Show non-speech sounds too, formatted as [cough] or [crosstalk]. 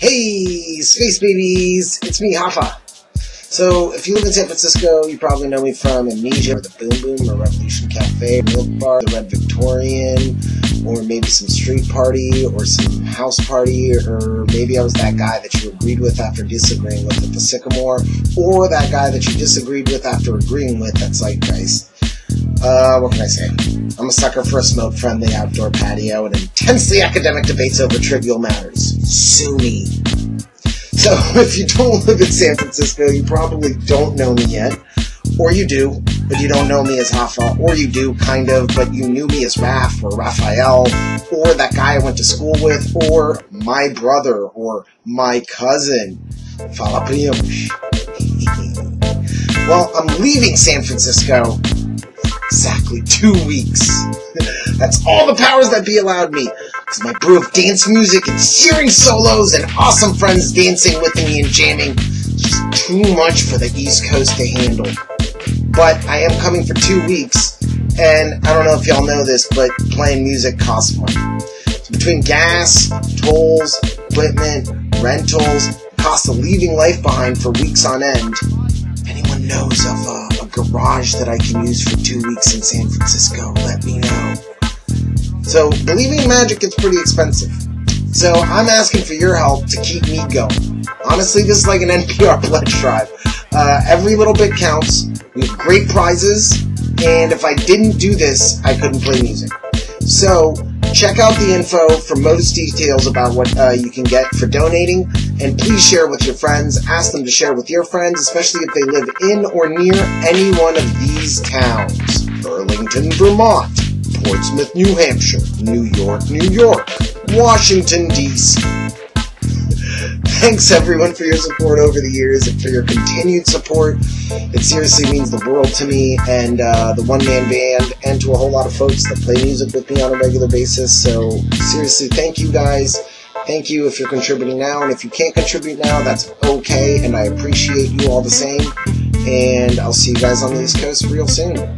Hey, Space Babies! It's me, Rafa. So, if you live in San Francisco, you probably know me from Amnesia, or the Boom Boom, or Revolution Cafe, Milk Bar, the Red Victorian, or maybe some street party, or some house party, or maybe I was that guy that you agreed with after disagreeing with at the Sycamore, or that guy that you disagreed with after agreeing with at Zeitgeist. Uh, what can I say? I'm a sucker for a smoke-friendly outdoor patio and intensely academic debates over trivial matters. Sue me. So, [laughs] if you don't live in San Francisco, you probably don't know me yet. Or you do, but you don't know me as Rafa. Or you do, kind of, but you knew me as Raph or Raphael. Or that guy I went to school with. Or my brother. Or my cousin. Fala [laughs] well, I'm leaving San Francisco exactly two weeks. [laughs] That's all the powers that be allowed me. Because my brew of dance music and searing solos and awesome friends dancing with me and jamming is just too much for the East Coast to handle. But I am coming for two weeks, and I don't know if y'all know this, but playing music costs money. So between gas, tolls, equipment, rentals, cost of leaving life behind for weeks on end, anyone knows of a, a garage that I can use for two weeks in San Francisco, let me know. So, believing in magic gets pretty expensive. So, I'm asking for your help to keep me going. Honestly, this is like an [laughs] NPR pledge drive. Uh, every little bit counts. We have great prizes, and if I didn't do this, I couldn't play music. So, check out the info for most details about what uh, you can get for donating, and please share with your friends. Ask them to share with your friends, especially if they live in or near any one of these towns Burlington, Vermont, Portsmouth, New Hampshire, New York, New York, Washington, D.C. Thanks everyone for your support over the years and for your continued support. It seriously means the world to me and uh, the one man band, and to a whole lot of folks that play music with me on a regular basis. So, seriously, thank you guys. Thank you if you're contributing now, and if you can't contribute now, that's okay, and I appreciate you all the same. And I'll see you guys on the East Coast real soon.